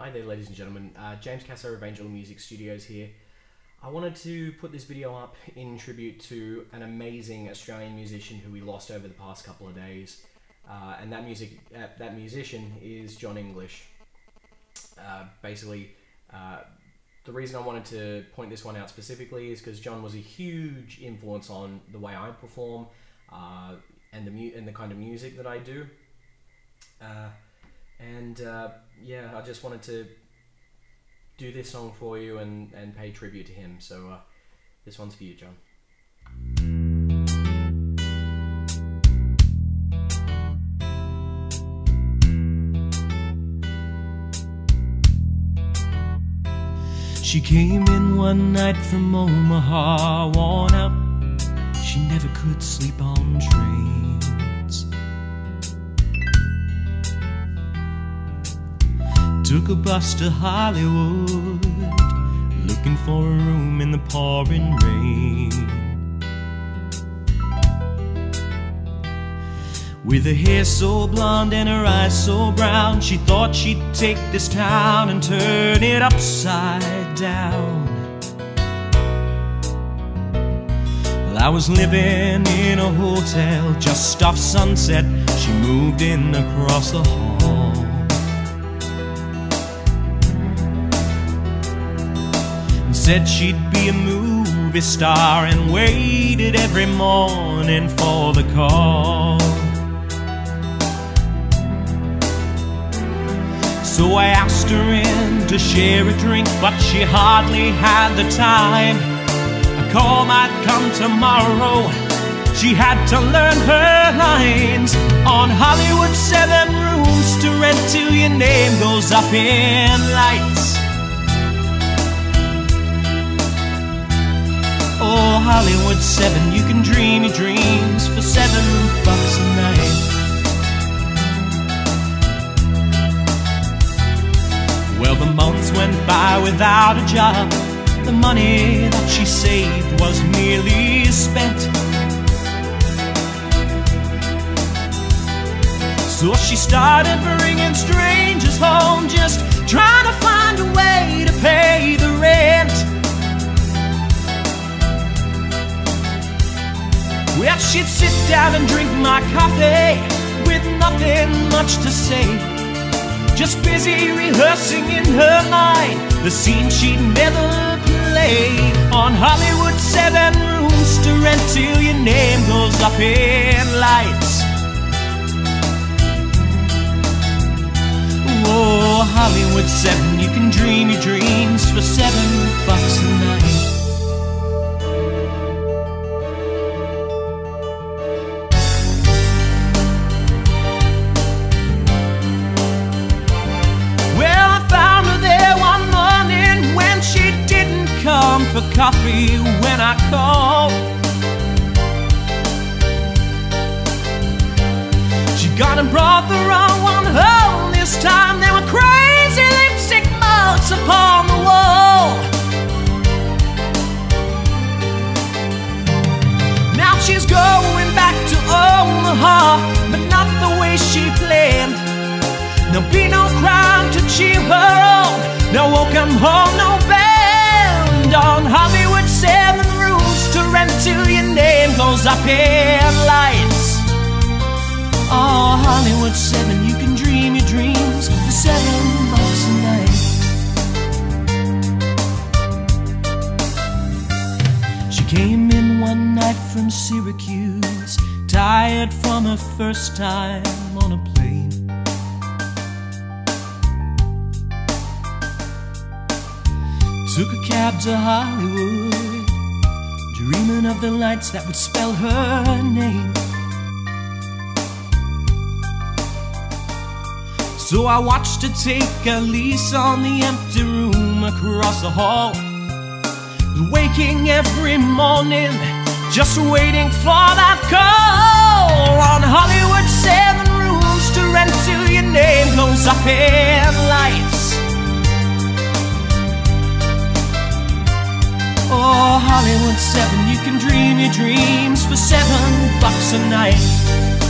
Hi there, ladies and gentlemen. Uh, James Cassar of Angel Music Studios here. I wanted to put this video up in tribute to an amazing Australian musician who we lost over the past couple of days, uh, and that music uh, that musician is Jon English. Uh, basically, uh, the reason I wanted to point this one out specifically is because Jon was a huge influence on the way I perform uh, and the mu- and the kind of music that I do. And yeah, I just wanted to do this song for you and, and pay tribute to him. So uh, this one's for you, Jon. She came in one night from Omaha, worn out. She never could sleep on trains. Took a bus to Hollywood, looking for a room in the pouring rain. With her hair so blonde and her eyes so brown, she thought she'd take this town and turn it upside down. Well, I was living in a hotel just off sunset. She moved in across the hall. Said she'd be a movie star and waited every morning for the call. So I asked her in to share a drink, but she hardly had the time. A call might come tomorrow. She had to learn her lines on Hollywood. Seven rooms to rent till your name goes up in lights. Hollywood 7, you can dream your dreams for seven bucks a night. Well, the months went by without a job. The money that she saved was nearly spent. So she started bringing strangers home, just trying to find a way to pay the rent. Well, she'd sit down and drink my coffee with nothing much to say. Just busy rehearsing in her mind the scene she'd never play On Hollywood, seven rooms to rent till your name goes up in lights. Oh, Hollywood 7, you can dream your dreams for seven bucks a night. Coffee when I called. She gone and brought the wrong one home this time. There were crazy lipstick marks upon the wall. Now she's going back to Omaha, but not the way she planned. There'll be no in lights. Oh, Hollywood, seven, you can dream your dreams for seven bucks a night. She came in one night from Syracuse, tired from her first time on a plane. Took a cab to Hollywood, dreaming of the lights that would spell her name. So I watched her take a lease on the empty room across the hall. Waking every morning, just waiting for that call. On Hollywood, seven rooms to rent till your name goes up in Hollywood 7, you can dream your dreams for seven bucks a night.